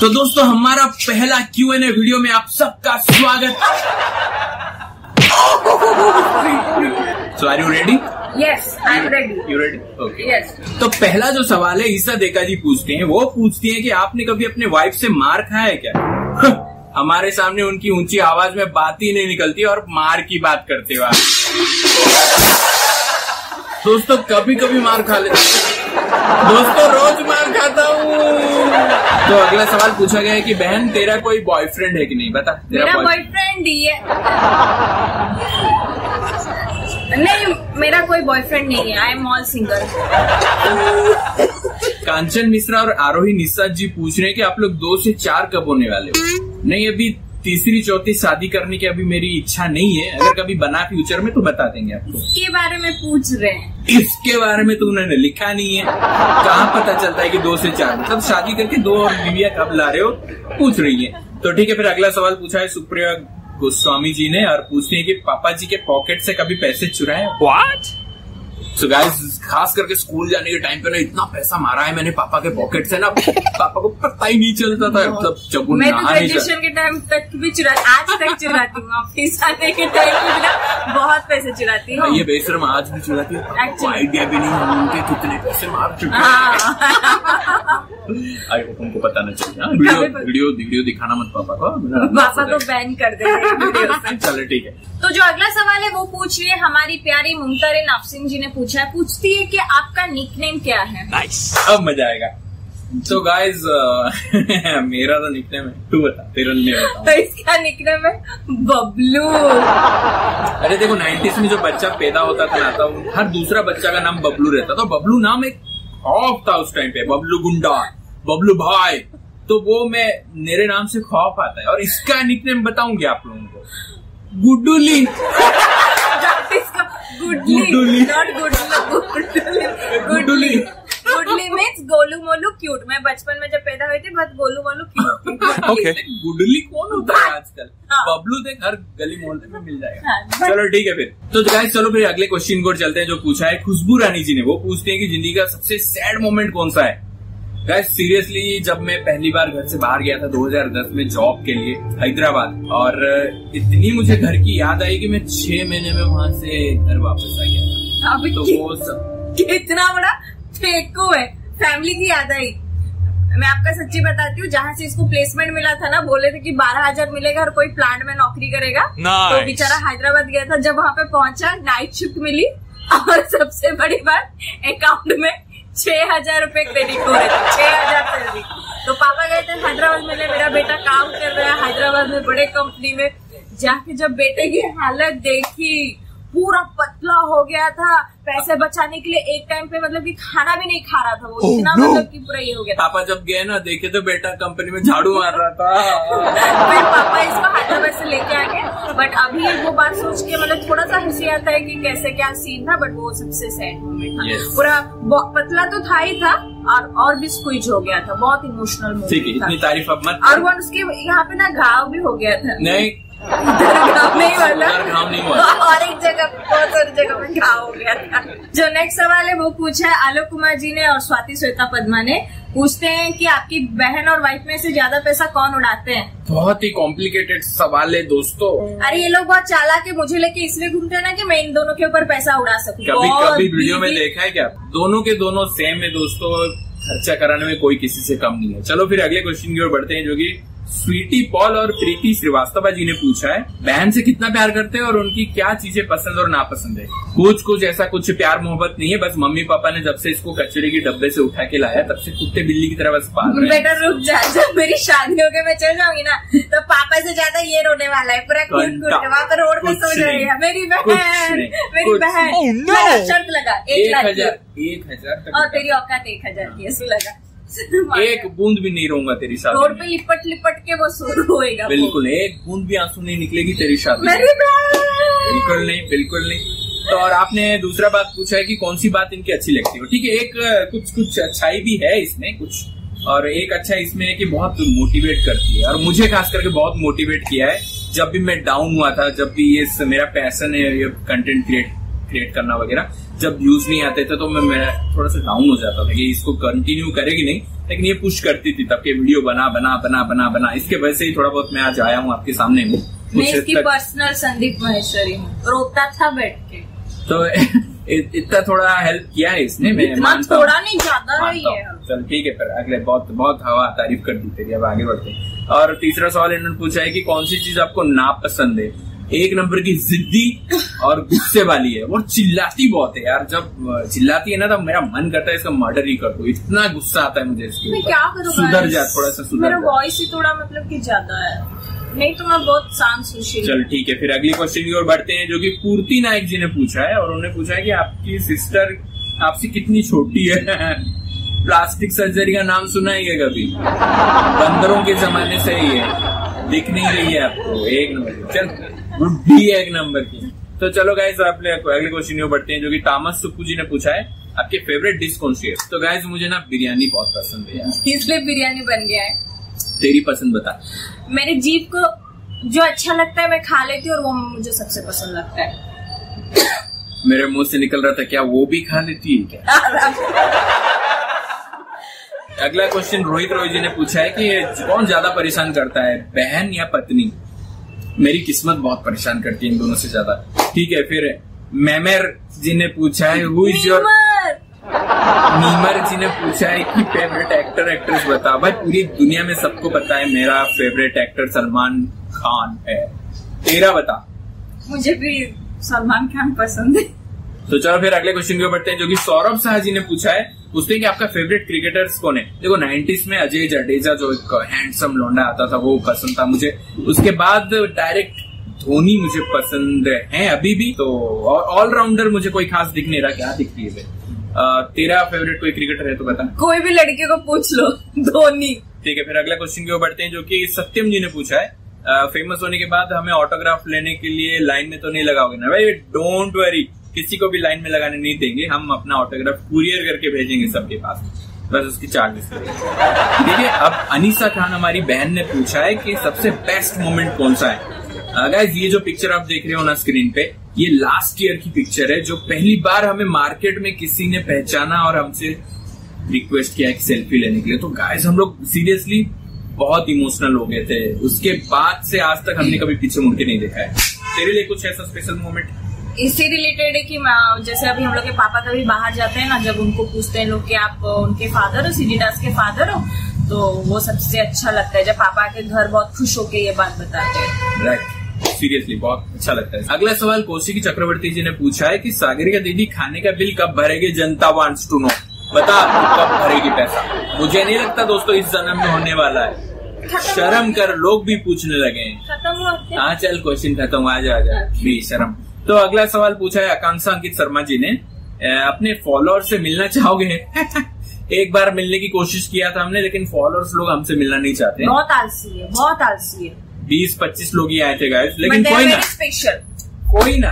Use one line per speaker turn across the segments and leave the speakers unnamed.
तो दोस्तों हमारा पहला क्यू एन ए वीडियो में आप सबका स्वागत। So are you ready
Yes, I'm ready.
You ready okay
Yes.
तो पहला जो सवाल है ईसा देखा जी पूछते हैं वो पूछती हैं कि आपने कभी अपने वाइफ से मार खाया है क्या? हमारे सामने उनकी ऊँची आवाज़ में बात ही नहीं निकलती और मार की बात करते हो आप। दोस्तों कभी कभी मार खा लेते दोस्तों रोज मार खाता हूँ। तो अगला सवाल पूछा गया है कि बहन तेरा कोई बॉयफ्रेंड है कि नहीं? बता तेरा
मेरा बॉयफ्रेंड ही है। नहीं मेरा कोई बॉयफ्रेंड नहीं है। I am all single
Kanchan Mishra और आरोही निशाद जी पूछ रहे हैं कि आप लोग दो से चार कब होने वाले हो? नहीं अभी तीसरी चौथी शादी करने की अभी मेरी इच्छा नहीं है। अगर कभी बना फ्यूचर में तो बता देंगे आपको।
इसके बारे में पूछ रहे हैं।
इसके बारे में तो उन्होंने लिखा नहीं है। कहाँ पता चलता है कि दो से चार। मतलब शादी करके दो और बीविया कब ला रहे हो पूछ रही है। तो ठीक है फिर अगला सवाल पूछा है सुप्रिया गोस्वामी जी ने और पूछते हैं कि पापा जी के पॉकेट से कभी पैसे चुराए? व्हाट सो गाइस खास करके स्कूल जाने के टाइम पे ना इतना पैसा मारा है मैंने पापा के पॉकेट से ना। पापा को पता ही नहीं चलता था मतलब जब वो
मैं तो ग्रेजुएशन के टाइम तक भी चुरा आज तक चुराती हूँ ऑफ़िस आने के टाइम पे भी ना बहुत पैसे चुराती हूँ।
ये बेशरम आज भी चुराती है. आइडिया भी नहीं हम उनके कितने पैसे मार चुके हैं।
हाँ।
आई होप उनको पता ना चले हाँ, वीडियो वीडियो वीडियो दिखाना मत पापा को।
पापा को बैन कर दे
चलो ठीक है।
तो जो अगला सवाल है वो पूछ रही है हमारी प्यारी मुमतारे नाफसिन जी ने पूछा है। पूछती है कि आपका निकनेम क्या है?
अब मज़ा आएगा। तो गाइज़ मेरा तो निकनेम है। तू बता तेरा मैं
तो इसका निकनेम है बबलू।
अरे देखो 90s में जो बच्चा पैदा होता था ना तो हर दूसरा बच्चा का नाम बबलू रहता। था बबलू नाम एक खौफ था उस टाइम पे बबलू गुंडा बबलू भाई। तो वो मैं मेरे नाम से खौफ आता है। और इसका निकनेम बताऊँगी आप लोगों को।
गुडली।
गुडुली।
नॉट गुडली
गुडुली।
गुडली। गुडली। मीन्स गोलू मोलू क्यूट मैं बचपन में जब पैदा हुई थी बहुत गोलू मोलू क्यूट
ओके गुडली कौन होता है आजकल?
हाँ।
बबलू देख हर गली मोहल्ले में मिल जाएगा।
हाँ।
चलो ठीक है फिर। तो गाइस चलो फिर अगले क्वेश्चन को चलते हैं जो पूछा है खुशबू रानी जी ने। वो पूछते हैं कि ज़िंदगी का सबसे सैड मोमेंट कौन सा है? गाइस सीरियसली जब मैं पहली बार घर से बाहर गया था 2010 में जॉब के लिए हैदराबाद और इतनी मुझे घर की याद आई कि मैं छह महीने में वहाँ से घर वापस आ गया था।
अभी
तो वो सब।
कितना बड़ा फेंकू है फैमिली की याद आई। मैं आपका सच्ची बताती हूँ जहाँ से इसको प्लेसमेंट मिला था ना बोले थे कि बारह हज़ार मिलेगा और कोई प्लांट में नौकरी करेगा।
Nice.
तो बेचारा हैदराबाद गया था जब वहाँ पे पहुँचा नाइट शिफ्ट मिली। और सबसे बड़ी बात अकाउंट में छह हज़ार रूपए क्रेडिट हो रहे थे छह हज़ार सैलरी तो पापा गए थे हैदराबाद में मेरा बेटा काम कर रहा है हैदराबाद में बड़े कंपनी में। जाके जब बेटे की हालत देखी पूरा पतला हो गया था। पैसे बचाने के लिए एक टाइम पे मतलब कि खाना भी नहीं खा रहा था वो। Oh, इतना no. मतलब कि पूरा ये हो गया
पापा जब गए ना देखे तो बेटा कंपनी में झाड़ू मार रहा था।
फिर पापा इसको हैदराबाद से लेके आ गए। बट अभी वो बात सोच के मतलब थोड़ा सा हँसी आता है कि कैसे क्या सीन था बट वो सबसे सैड मोमेंट था।
Yes.
पूरा पतला तो था ही था और और भी स्क्विज हो गया था। बहुत इमोशनल
ठीक है इतनी तारीफ़ अब मत
और वो उसके यहाँ पे ना घाव भी हो गया था।
नहीं
नहीं वाला। और एक जगह बहुत सारी जगह में घाव हो गया था। जो नेक्स्ट सवाल है वो पूछा है आलोक कुमार जी ने और स्वाति श्वेता पद्मा ने। पूछते हैं कि आपकी बहन और वाइफ में से ज़्यादा पैसा कौन उड़ाते हैं?
बहुत ही कॉम्प्लिकेटेड सवाल है दोस्तों।
अरे ये लोग बहुत चालाक है मुझे लेके इसलिए घूमते हैं ना कि मैं इन दोनों के ऊपर पैसा उड़ा सकूँ।
कभी कभी वीडियो में देखा है क्या? दोनों के दोनों सेम है दोस्तों खर्चा कराने में कोई किसी से कम नहीं है। चलो फिर अगले क्वेश्चन की ओर बढ़ते हैं जो कि स्वीटी पॉल और प्रीति श्रीवास्तवा जी ने पूछा है बहन से कितना प्यार करते हैं और उनकी क्या चीज़ें पसंद और नापसंद है? कुछ कुछ ऐसा कुछ प्यार मोहब्बत नहीं है बस मम्मी पापा ने जब से इसको कचरे के डब्बे से उठा के लाया तब से कुत्ते बिल्ली की तरह बस पाल रहे हैं।
बेटा रुक जा जब मेरी शादी हो के मैं चल जाऊँगी ना तो पापा से ज़्यादा ये रोने वाला है पूरा के पर रोड पे सो
नहीं,
जाएगा मेरी बहन मेरी बहन शर्त लगा एक।
हज़ार एक हज़ार
और तेरी औकात एक हज़ार की ऐसे लगा।
एक बूंद भी नहीं रहूँगा तेरी शादी
रोड पे लिपट लिपट के वो सो रोएगा
बिल्कुल एक बूंद भी आँसू नहीं निकलेगी तेरी शादी बिल्कुल नहीं बिल्कुल नहीं। तो और आपने दूसरा बात पूछा है कि कौन सी बात इनकी अच्छी लगती है। ठीक है एक कुछ कुछ अच्छाई भी है इसमें कुछ। और एक अच्छा इसमें है कि बहुत मोटिवेट करती है। और मुझे खास करके बहुत मोटिवेट किया है। जब भी मैं डाउन हुआ था जब भी ये मेरा पैसन है ये कंटेंट क्रिएट क्रिएट करना वगैरह जब व्यूज़ नहीं आते थे तो मैं, मैं थोड़ा सा डाउन हो जाता था कि इसको कंटिन्यू करेगी नहीं। लेकिन ये पुश करती थी तब के वीडियो बना बना बना बना बना। इसके वजह से ही थोड़ा बहुत मैं आज आया हूँ आपके सामने। हूँ
मैं इसकी पर्सनल संदीप महेश्वरी हूँ। रोता था बैठ के।
तो इतना थोड़ा हेल्प किया है इसने मैं
इतना थोड़ा नहीं ज़्यादा है।
चल ठीक है फिर अगले बहुत बहुत हवा तारीफ़ कर दी तेरी अब आगे बढ़ते और तीसरा सवाल इन्होंने पूछा है कि कौन सी चीज़ आपको नापसंद है? एक नंबर की जिद्दी और गुस्से वाली है। वो चिल्लाती बहुत है यार। जब चिल्लाती है ना तो मेरा मन करता है इसका मर्डर ही कर दो। इतना गुस्सा आता है मुझे इसके
मैं क्या करूँ
सुधर जा थोड़ा सा सुधर
मेरा वॉइस ही थोड़ा मतलब कि ज़्यादा है। नहीं तो मैं बहुत शांत सुशील
चल ठीक है फिर अगली क्वेश्चन की ओर बढ़ते हैं जो कि पूर्ति नायक जी ने पूछा है और उन्होंने पूछा है कि आपकी सिस्टर आपसे कितनी छोटी है? प्लास्टिक सर्जरी का नाम सुना ही है कभी? बंदरों के जमाने से ही है। दिख नहीं रही है आपको। एक नंबर। की। बुढ़ी है एक नंबर की। तो चलो गाइस अपने अगले क्वेश्चन बढ़ते हैं जो कि तामस सुप्पू जी ने पूछा है आपके फेवरेट डिश कौन सी है? तो गाइस मुझे ना बिरयानी बहुत पसंद है यार।
इसलिए बिरयानी बन गया है?
तेरी पसंद बता।
मेरे जीप को जो अच्छा लगता है मैं खा लेती हूँ और वो मुझे सबसे पसंद लगता है।
मेरे मुँह से निकल रहा था क्या वो भी खा लेती है क्या? अगला क्वेश्चन रोहित रोहित जी ने पूछा है कि कौन ज़्यादा परेशान करता है बहन या पत्नी? मेरी किस्मत बहुत परेशान करती है इन दोनों से ज़्यादा। ठीक है फिर मैमर जी ने पूछा है हु इज़ योर
नीमर!
मीमर जी ने पूछा है कि फेवरेट एक्टर एक्ट्रेस बता। भाई पूरी दुनिया में सबको पता है मेरा फेवरेट एक्टर सलमान खान है। तेरा बता।
मुझे भी सलमान खान पसंद है।
तो चलो फिर अगले क्वेश्चन की ओर बढ़ते हैं जो कि सौरभ शाह जी ने पूछा है पूछते हैं कि आपका फेवरेट क्रिकेटर्स कौन है? देखो 90s में अजय जडेजा जो एक हैंडसम लौंडा आता था वो पसंद था मुझे। उसके बाद डायरेक्ट धोनी मुझे पसंद है अभी भी तो ऑलराउंडर मुझे कोई खास दिख नहीं रहा क्या दिख रही है? तेरा फेवरेट कोई क्रिकेटर है तो बता।
कोई भी लड़के को पूछ लो धोनी।
ठीक है फिर अगला क्वेश्चन की ओर बढ़ते हैं जो कि सत्यम जी ने पूछा है। फ़ेमस होने के बाद हमें ऑटोग्राफ लेने के लिए लाइन में तो नहीं लगाओगे ना। भाई डोंट वरी किसी को भी लाइन में लगाने नहीं देंगे, हम अपना ऑटोग्राफ कुरियर करके भेजेंगे सबके पास। बस उसकी चार्जेस देखिए, अब अनीसा खान हमारी बहन ने पूछा है कि सबसे बेस्ट मोमेंट कौन सा है? गाइस ये जो पिक्चर आप देख रहे हो ना स्क्रीन पे, ये लास्ट ईयर की पिक्चर है, जो पहली बार हमें मार्केट में किसी ने पहचाना और हमसे रिक्वेस्ट किया कि सेल्फी लेने के लिए। तो गाइस हम लोग सीरियसली बहुत इमोशनल हो गए थे। उसके बाद से आज तक हमने कभी पीछे मुड़ के नहीं देखा है। तेरे लिए कुछ ऐसा स्पेशल मोमेंट
इससे रिलेटेड है कि जैसे अभी हम लोग के पापा कभी बाहर जाते हैं ना जब उनको पूछते हैं लोग कि आप उनके फादर हो सीडी के फादर हो तो वो सबसे अच्छा लगता है। जब पापा के घर बहुत खुश होके ये बात बताते हैं।
राइट सीरियसली बहुत अच्छा लगता है। अगला सवाल कौशिकी चक्रवर्ती जी ने पूछा है कि सागरिका दीदी खाने का बिल कब भरेगी? जनता वांट्स टू नो बता कब भरेगी पैसा? मुझे नहीं लगता दोस्तों इस जन्म में होने वाला है। शर्म कर लोग भी पूछने लगे हैं। हाँ चल क्वेश्चन खत्म आ जा आ जा। भी शर्म। तो अगला सवाल पूछा है आकांक्षा अंकित शर्मा जी ने। अपने फॉलोअर से मिलना चाहोगे? एक बार मिलने की कोशिश किया था हमने लेकिन फॉलोअर्स लोग हमसे मिलना नहीं चाहते।
बहुत आलसी है बहुत आलसी है।
बीस पच्चीस लोग ही आए थे गाइस लेकिन कोई ना।
स्पेशल
कोई ना।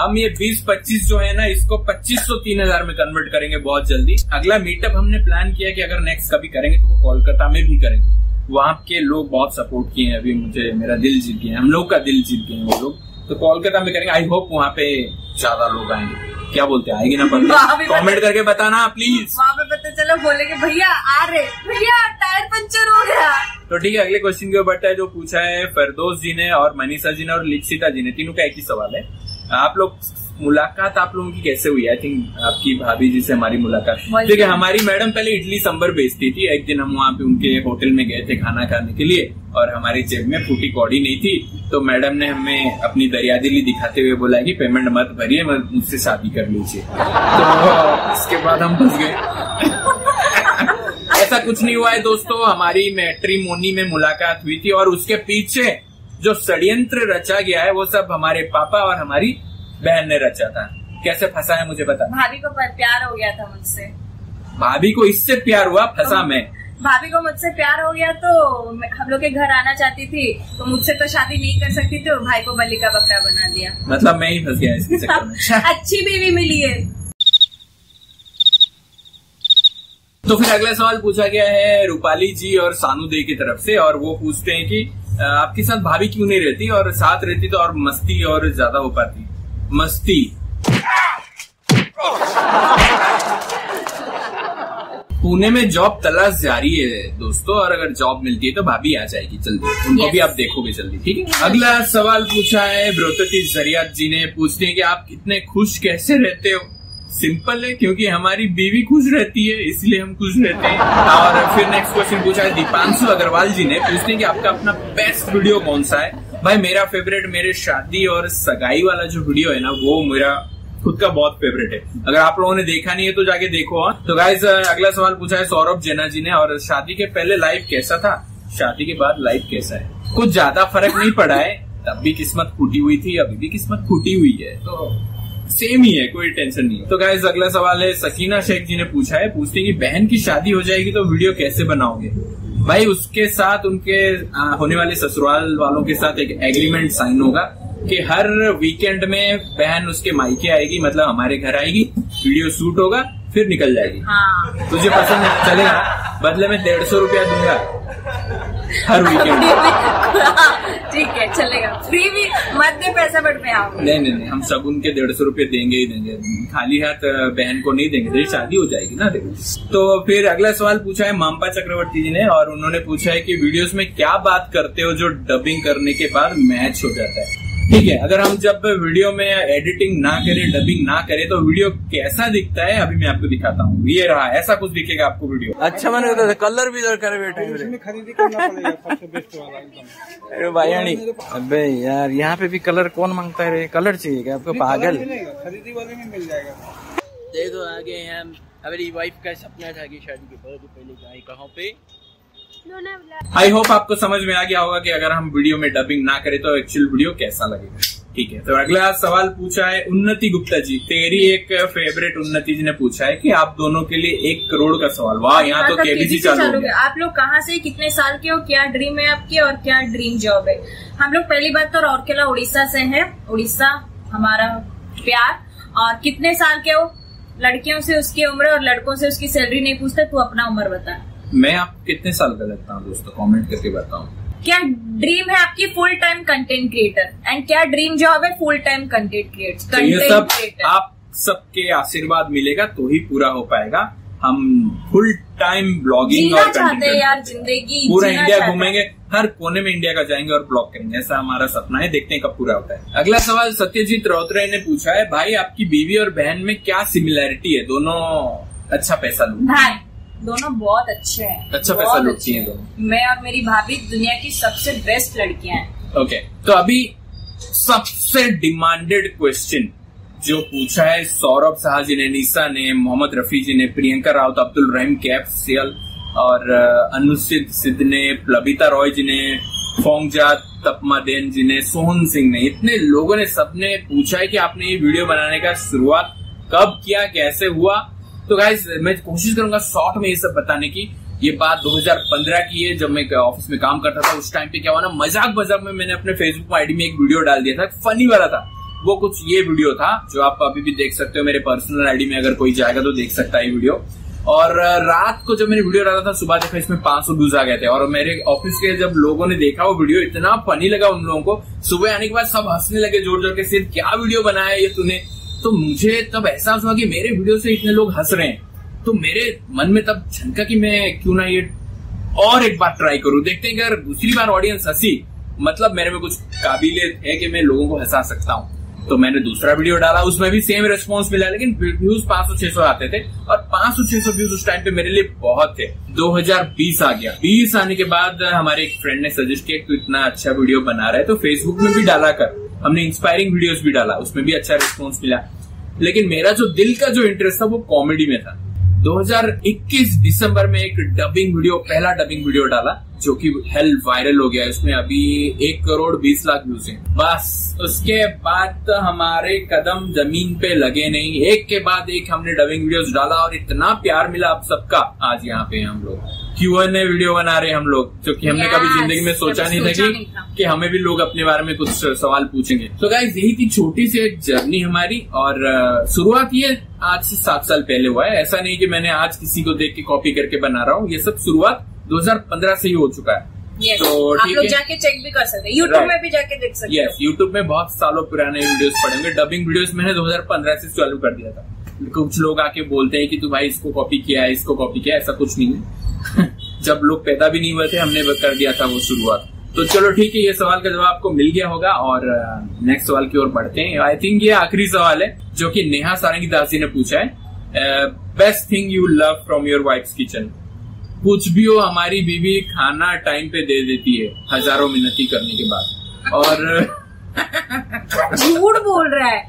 हम ये 20-25 जो है ना इसको 2500 तीन हज़ार में कन्वर्ट करेंगे बहुत जल्दी। अगला मीटअप हमने प्लान किया कि अगर नेक्स्ट कभी करेंगे तो वो कोलकाता में भी करेंगे। वहाँ के लोग बहुत सपोर्ट किए हैं अभी मुझे मेरा दिल जीत गए हम लोग का दिल जीत गए वो लोग। तो कोलकाता में करेंगे आई होप वहाँ पे ज़्यादा लोग आएँगे। क्या बोलते हैं? आएँगे ना पर कमेंट करके बताना प्लीज़
वहाँ पे पता चलो बोले कि भैया आ रहे भैया टायर पंचर हो गया।
तो ठीक है अगले क्वेश्चन के ऊपर है जो पूछा है फरदोस जी ने और मनीषा जी ने और लिक्षिता जी ने तीनों का एक ही सवाल है। आप लोग मुलाकात आप लोगों की कैसे हुई? आई थिंक आपकी भाभी जी से हमारी मुलाकात। है हमारी मैडम पहले इडली सांबर बेचती थी। एक दिन हम वहाँ पे उनके होटल में गए थे खाना खाने के लिए और हमारी जेब में फूटी कौड़ी नहीं थी। तो मैडम ने हमें अपनी दरियादिली दिखाते हुए बोला कि पेमेंट मत भरिए मत मुझसे शादी कर लीजिए। तो इसके बाद हम फंस गए। ऐसा कुछ नहीं हुआ है दोस्तों। हमारी मैट्रीमोनी में मुलाकात हुई थी और उसके पीछे जो षड्यंत्र रचा गया है वो सब हमारे पापा और हमारी बहन ने रचा था। कैसे फंसा है मुझे बता।
भाभी को प्यार हो गया था मुझसे।
भाभी को इससे प्यार हुआ फंसा मैं।
भाभी को मुझसे प्यार हो गया तो हम लोग के घर आना चाहती थी तो मुझसे तो शादी नहीं कर सकती थी और भाई को बलि का बकरा बना दिया।
मतलब मैं ही फंस गया इसके चक्कर में।
अच्छी बीवी मिली है।
तो फिर अगला सवाल पूछा गया है रूपाली जी और सानू दे की तरफ़ से और वो पूछते हैं कि आपके साथ भाभी क्यों नहीं रहती और साथ रहती तो और मस्ती और ज़्यादा हो पाती? मस्ती। पुणे में जॉब तलाश जारी है दोस्तों और अगर जॉब मिलती है तो भाभी आ जाएगी जल्दी। उनको
Yes.
भी आप देखोगे जल्दी ठीक है? अगला सवाल पूछा है ब्रोतती जरियात जी ने पूछते हैं कि आप इतने खुश कैसे रहते हो? सिंपल है, क्योंकि हमारी बीवी खुश रहती है, इसलिए हम खुश रहते हैं। और फिर नेक्स्ट क्वेश्चन पूछा है दीपांशु अग्रवाल जी ने, पूछते हैं कि आपका अपना बेस्ट वीडियो कौन सा है? भाई, मेरा फेवरेट मेरे शादी और सगाई वाला जो वीडियो है ना, वो मेरा खुद का बहुत फेवरेट है। अगर आप लोगों ने देखा नहीं है तो जाके देखो हाँ। तो गाइज़ अगला सवाल पूछा है सौरभ जेना जी ने, और शादी के पहले लाइफ कैसा था? शादी के बाद लाइफ कैसा है? कुछ ज़्यादा फ़र्क नहीं पड़ा है, तब भी किस्मत फूटी हुई थी, अभी भी किस्मत फूटी हुई है। तो सेम ही है कोई टेंशन नहीं तो गाइज़ अगला सवाल है सकीना शेख जी ने पूछा है पूछते हैं कि बहन की शादी हो जाएगी तो वीडियो कैसे बनाओगे? भाई उसके साथ उनके होने वाले ससुराल वालों के साथ एक एग्रीमेंट साइन होगा कि हर वीकेंड में बहन उसके मायके आएगी मतलब हमारे घर आएगी वीडियो शूट होगा फिर निकल जाएगी।
हाँ।
तुझे पसंद है चलेगा। बदले में डेढ़ सौ रूपया दूँगा। हर वीकेंड
ठीक है, चलेगा। फ्री भी मत दे पैसा, बट मैं आऊँगा।
नहीं नहीं नहीं, हम सब उनके डेढ़ सौ रुपये देंगे ही देंगे। खाली हाथ बहन को नहीं देंगे। तेरी शादी हो जाएगी ना, देखो। तो फिर अगला सवाल पूछा है मामपा चक्रवर्ती जी ने, और उन्होंने पूछा है कि वीडियोस में क्या बात करते हो जो डबिंग करने के बाद मैच हो जाता है? ठीक है अगर हम जब वीडियो में एडिटिंग ना करें डबिंग ना करें तो वीडियो कैसा दिखता है अभी मैं आपको दिखाता हूँ। ये रहा ऐसा कुछ दिखेगा आपको वीडियो
अच्छा मैंने कहा कलर भी दरकार बैठे
इसमें खरीदी करना पड़ेगा सबसे बेस्ट वाला एकदम।
अरे भाई अबे यार यहाँ पे भी कलर कौन माँगता है कलर चाहिए क्या? आपको पागल।
खरीदी वाले में मिल जाएगा।
दे दो आगे हम हमारी वाइफ का सपना था कि शादी के बहुत पहले जाए कहाँ पे?
आई होप आपको समझ में आ गया होगा कि अगर हम वीडियो में डबिंग ना करें तो एक्चुअल वीडियो कैसा लगेगा। ठीक है तो अगला सवाल पूछा है उन्नति गुप्ता जी। तेरी एक फेवरेट उन्नति जी ने पूछा है कि आप दोनों के लिए एक करोड़ का सवाल। वाह यहाँ तो
हाँ, तब
केबीसी चालू हो गया।
आप लोग कहाँ से कितने साल के हो क्या ड्रीम है आपकी और क्या ड्रीम जॉब है? हम लोग पहली बात तो राउरकेला उड़ीसा से है। उड़ीसा हमारा प्यार। और कितने साल के हो? लड़कियों से उसकी उम्र और लड़कों से उसकी सैलरी नहीं पूछते तू अपना उम्र बता।
मैं आपको कितने साल का लगता हूँ दोस्तों? कमेंट करके बताऊँ
क्या ड्रीम है आपकी full time content creator and क्या ड्रीम जॉब है फुल टाइम कंटेंट क्रिएटर
ये सब आप सबके आशीर्वाद मिलेगा तो ही पूरा हो पाएगा। हम फुल टाइम ब्लॉगिंग और
चाहते हैं यार ज़िंदगी
पूरा इंडिया घूमेंगे हर कोने में इंडिया का जाएँगे और ब्लॉग करेंगे। ऐसा हमारा सपना है देखते हैं कब पूरा होता है। अगला सवाल सत्यजीत रौत्रे ने पूछा है भाई आपकी बीवी और बहन में क्या सिमिलैरिटी है? दोनों अच्छा पैसा लूट
भाई दोनों बहुत अच्छे हैं।
अच्छा पैसा
बहुत
लूटती
अच्छे
हैं दोनों।
मैं और मेरी भाभी दुनिया की सबसे बेस्ट लड़कियाँ हैं।
ओके तो अभी सबसे डिमांडेड क्वेश्चन जो पूछा है सौरभ शाह जी ने निशा ने मोहम्मद रफी जी ने प्रियंका राउत अब्दुल रहीम कैफ सियल और अ, अनुसित सिद्ध ने प्लबिता रॉय जी ने फोंगजात तपमा देन जी ने सोहन सिंह ने। इतने लोगों ने सबने पूछा है कि आपने ये वीडियो बनाने का शुरुआत कब किया कैसे हुआ? तो गाइज़ मैं कोशिश करूँगा शॉर्ट में ये सब बताने की। ये बात 2015 की है, जब मैं ऑफ़िस में काम करता था, उस टाइम पे क्या हुआ ना, मज़ाक मज़ाक में मैंने अपने फेसबुक आईडी में एक वीडियो डाल दिया था फनी वाला था। वो कुछ ये वीडियो था, जो आप अभी भी देख सकते हो, मेरे पर्सनल आईडी में अगर कोई जाएगा तो देख सकता है ये वीडियो और रात को जब मैंने वीडियो डाला था, सुबह देखा इसमें 500 व्यूज़ आ गए थे। और मेरे ऑफ़िस के जब लोगों ने देखा वो वीडियो इतना फनी लगा उन लोगों को। सुबह आने के बाद सब हंसने लगे ज़ोर ज़ोर के, सिर्फ़ क्या वीडियो बनाया ये तूने? तो मुझे तब एहसास हुआ कि मेरे वीडियो से इतने लोग हंस रहे हैं। तो मेरे मन में तब झनका कि मैं क्यों ना ये और एक बार ट्राई करूँ। देखते हैं अगर दूसरी बार ऑडियंस हँसी मतलब मेरे में कुछ काबिलियत है कि मैं लोगों को हंसा सकता हूँ। तो मैंने दूसरा वीडियो डाला, उसमें भी सेम रिस्पॉन्स मिला, लेकिन व्यूज़ 500 600 आते थे और 500 600 व्यूज़ उस टाइम पे मेरे लिए बहुत थे। 2020 आ गया। 20 आने के बाद हमारे एक फ्रेंड ने सजेस्ट किया कि इतना अच्छा वीडियो बना रहा है तो फेसबुक में भी डाला कर। हमने इंस्पायरिंग वीडियोस भी डाला उसमें भी अच्छा रिस्पॉन्स मिला। लेकिन मेरा जो दिल का जो इंटरेस्ट था वो कॉमेडी में था। 2021 दिसंबर में एक डबिंग वीडियो पहला डबिंग वीडियो डाला जो कि हेल वायरल हो गया। उसमें अभी एक करोड़ बीस लाख व्यूज़ हैं। बस उसके बाद तो हमारे कदम ज़मीन पे लगे नहीं। एक के बाद एक हमने डबिंग वीडियोस डाला और इतना प्यार मिला आप सबका। आज यहाँ पे हम लोग क्यू एन ए वीडियो बना रहे हम लोग जो कि हमने कभी ज़िंदगी में सोचा नहीं था कि। कि हमें भी लोग अपने बारे में कुछ सवाल पूछेंगे। तो गाइज़ यही थी छोटी सी एक जर्नी हमारी और शुरुआत ये आज से सात साल पहले हुआ है। ऐसा नहीं कि मैंने आज किसी को देख के कॉपी करके बना रहा हूँ। ये सब शुरुआत 2015 से ही हो चुका है।
Yes.
तो
आप लोग जाके चेक भी कर सकते हैं। YouTube
Right.
में भी जाके देख सकते
यस यूट्यूब में बहुत सालों पुराने वीडियोस पड़ेंगे डबिंग वीडियोस मैंने 2015 से चालू कर दिया था। कुछ लोग आके बोलते हैं कि तू भाई इसको कॉपी किया है इसको कॉपी किया ऐसा कुछ नहीं है। जब लोग पैदा भी नहीं हुए थे हमने कर दिया था वो शुरुआत। तो चलो ठीक है ये सवाल का जवाब आपको मिल गया होगा और नेक्स्ट सवाल की ओर बढ़ते हैं। आई थिंक ये आखिरी सवाल है जो कि नेहा सारंगी दास जी ने पूछा है। Best thing you love from your wife's kitchen कुछ भी हो हमारी बीवी खाना टाइम पे दे देती है हज़ारों मिन्नती करने के बाद। और
झूठ बोल रहा है।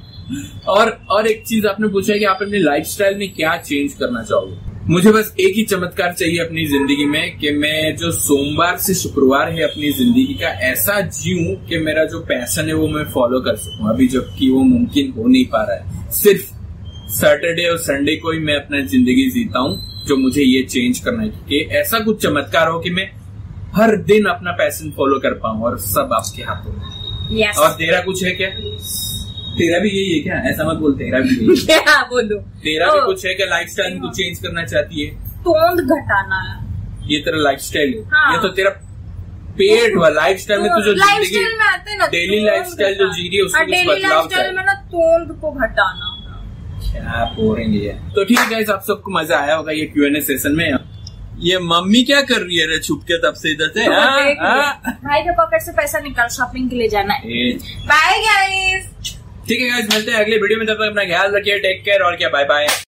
और और एक चीज़ आपने पूछा है कि आप अपने लाइफस्टाइल में क्या चेंज करना चाहोगे? मुझे बस एक ही चमत्कार चाहिए अपनी ज़िंदगी में कि मैं जो सोमवार से शुक्रवार है अपनी ज़िंदगी का ऐसा जीऊं कि मेरा जो पैशन है वो मैं फॉलो कर सकूँ। अभी जबकि वो मुमकिन हो नहीं पा रहा है। सिर्फ़ सैटरडे और संडे को ही मैं अपना ज़िंदगी जीता हूँ जो मुझे ये चेंज करना है। कि ऐसा कुछ चमत्कार हो कि मैं हर दिन अपना पैशन फॉलो कर पाऊँ और सब आपके हाथों में।
यस
और तेरा कुछ है क्या? तेरा भी यही है क्या? ऐसा मत बोल तेरा भी यही है।
क्या बोलू।
तेरा भी कुछ है क्या? लाइफ स्टाइल में कुछ चेंज करना चाहती है?
तोंद घटाना।
ये तेरा लाइफ स्टाइल है।
हाँ।
ये तो तेरा पेट हुआ। लाइफ स्टाइल में तू जो
लाइफ
ज़िंदगी
स्टाइल में आते ना
डेली
तोंद
लाइफस्टाइल जो जी रही है उसमें
हाँ, डेली
बदलाव
लाइफस्टाइल
चाहिए
में ना तोंद को घटाना।
क्या बोरिंग है तो ठीक है आप सबको मज़ा आया होगा ये क्यू एन ए सेशन में। ये मम्मी क्या कर रही है रे? छुप के तब से इधर से
तो
हाँ? हाँ?
भाई के पॉकेट से पैसा निकाल शॉपिंग के लिए जाना है। बाय गाइस
ठीक है मिलते हैं अगले वीडियो में, तब तक अपना ख्याल रखिए टेक केयर और क्या बाय बाय